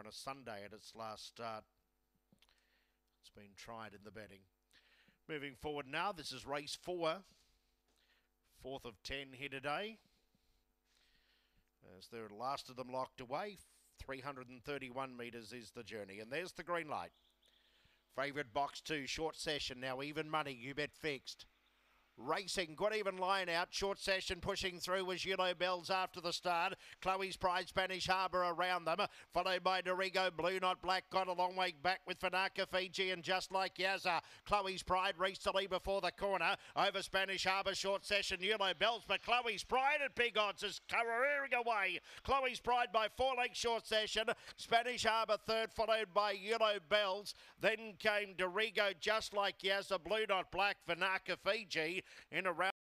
on a Sunday at its last start. It's been tried in the betting. Moving forward now, this is race four. Fourth of ten here today. As the last of them locked away, 331 metres is the journey. And there's the green light. Favourite box two, short session now, even money, you bet fixed. Racing, good even line out. Short session pushing through was Yellow Bells after the start. Chloe's Pride, Spanish Harbour around them. Followed by Dorigo, Blue Not Black, got a long way back with Fanaka Fiji and just like Yaza. Chloe's Pride raced to lead before the corner. Over Spanish Harbour, short session, Yellow Bells. But Chloe's Pride at big odds is careering away. Chloe's Pride by four lengths short session. Spanish Harbour third, followed by Yellow Bells. Then came Dorigo, just like Yaza, Blue Not Black, Vanaka Fiji in a round.